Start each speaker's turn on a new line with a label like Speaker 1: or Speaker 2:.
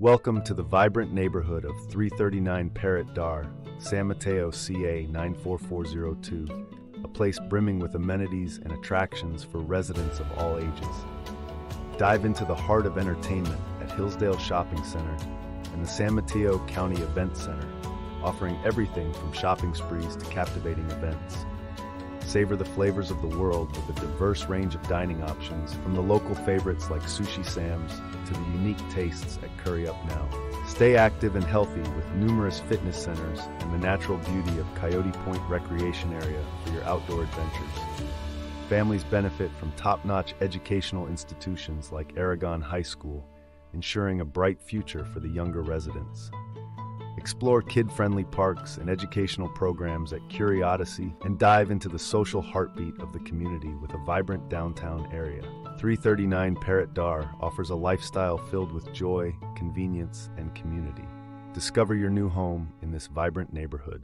Speaker 1: Welcome to the vibrant neighborhood of 339 Parrott Dar, San Mateo, CA 94402, a place brimming with amenities and attractions for residents of all ages. Dive into the heart of entertainment at Hillsdale Shopping Center and the San Mateo County Event Center, offering everything from shopping sprees to captivating events. Savor the flavors of the world with a diverse range of dining options, from the local favorites like Sushi Sam's to the unique tastes at Curry Up Now. Stay active and healthy with numerous fitness centers and the natural beauty of Coyote Point Recreation Area for your outdoor adventures. Families benefit from top notch educational institutions like Aragon High School, ensuring a bright future for the younger residents. Explore kid friendly parks and educational programs at CuriOdyssey and dive into the social heartbeat of the community with a vibrant downtown area. 339 Parrott Dar offers a lifestyle filled with joy, convenience, and community. Discover your new home in this vibrant neighborhood.